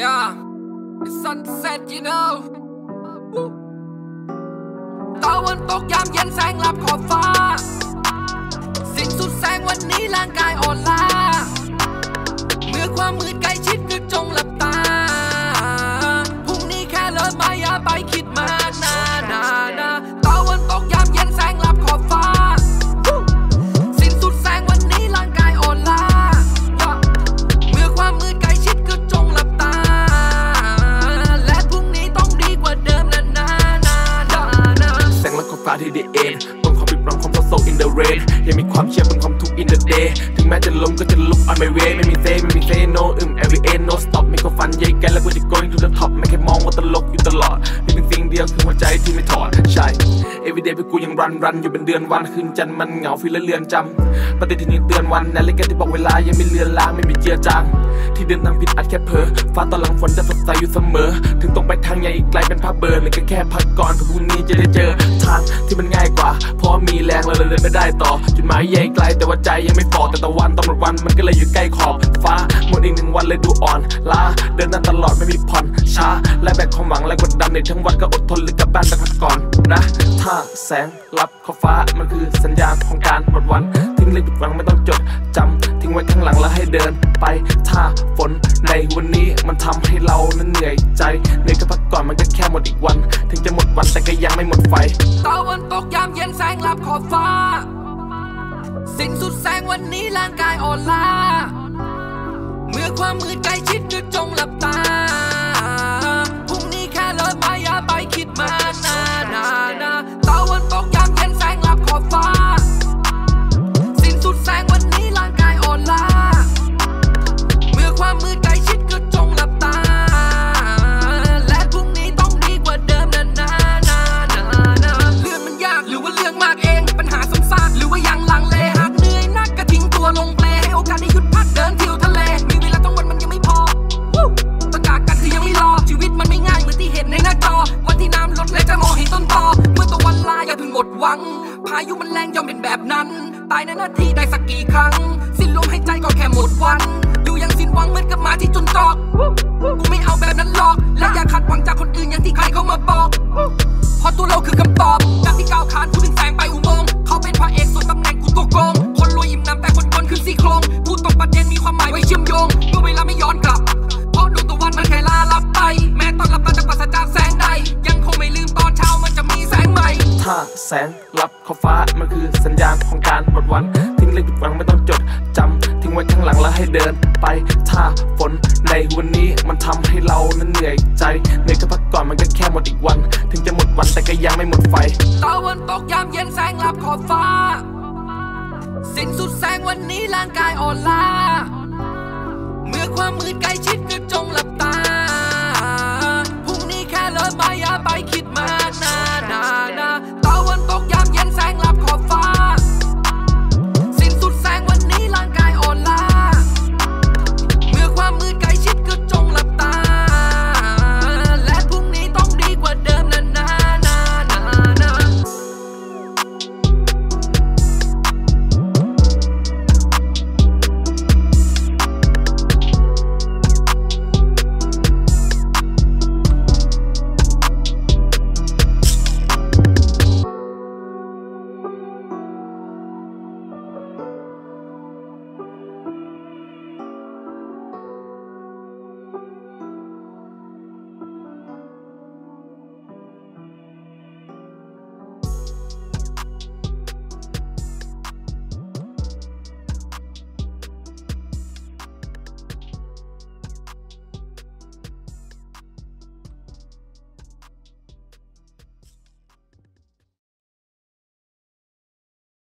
Yeah, the sunset, you know. Tao ơn tốt dám danh sáng làm khổ ขอบฟ้าที่ได้เอ็นความผิดบังความโศก in the rain ยังมีความเชื่อบนความทุกข์ in the day ถึงแม้จะล้มก็จะลุก on my way ไม่มี say ไม่มี say no อึม every end no stop มีความฝันใหญ่ไกลแล้วกูจะ going to the top ไม่แค่มองว่าตลกอยู่ตลอดมีเป็นสิ่งเดียวคือหัวใจที่ไม่ถอด ใช่กูยังรันรันอยู่เป็นเดือนวันคืนจันทร์มันเหงาฟีลเลือนจำปฏิทินยังเตือนวันนาฬิกาที่บอกเวลายังไม่เลือนลางไม่มีเจือจางที่เดินทางผิดอาจแค่เพอฟ้าตอนหลังฝนจะสดใสอยู่เสมอ ถึงต้องไปทางใหญ่อีกไกลเป็นภาพเบลอร์เลยก็แค่พักก่อนเพื่อพรุ่งนี้จะได้เจอทางที่มันง่ายกว่าเพราะมีแรงเราเลยเดินไม่ได้ต่อจุดหมายใหญ่ไกลแต่ว่าใจยังไม่ฟอแต่ตะวันตำรวจวันมันก็เลยอยู่ใกล้ขอบฟ้าหมดอีกหนึ่งวันเลยดูอ่อนล้าเดินหน้าตลอดไม่มีผ่อนช้าและแบกความหวังและกดดันในทั้งวันก็อดทนหรือกลับบ้านไปพักก่อน นะ ถ้าแสงลับขอบฟ้ามันคือสัญญาณของการหมดวันทิ้งเลยผิดหวังไม่ต้องจดจำทิ้งไว้ข้างหลังแล้วให้เดินไป ถ้าฝนในวันนี้มันทำให้เรานั้นเหนื่อยใจเหนื่อยก็พักก่อนมันก็แค่หมดอีกวัน ถึงจะหมดวันแต่ก็ยังไม่หมดไฟตะวันตกยามเย็นแสงลับขอบฟ้า สิ้นสุดแสงวันนี้ร่างกายอ่อนล้าเมื่อความมืดใกล้ชิดก็จงหลับตา ตายในนาทีได้สักกี่ครั้ง สิ้นลมหายใจก็แค่หมดวัน อยู่ยังสิ้นหวังเหมือนกับหมาที่จนตรอก กูไม่เอาแบบนั้นหรอก และอย่าคาดหวังจากคนอื่นอย่างที่ แสงลับขอบฟ้ามันคือสัญญาณของการหมดวัน ทิ้งเลยผิดหวังไม่ต้องจดจำทิ้งไว้ข้างหลังแล้วให้เดินไปถ้าฝนในวันนี้มันทำให้เรานั้นเหนื่อยใจเหนื่อยก็พักก่อนมันก็แค่หมดอีกวัน ถึงจะหมดวันแต่ก็ยังไม่หมดไฟตะวันตกยามเย็นแสงลับขอบฟ้า สิ้นสุดแสงวันนี้ร่างกายอ่อนล้าเมื่อความมืดใกล้ชิดก็จงหลับตา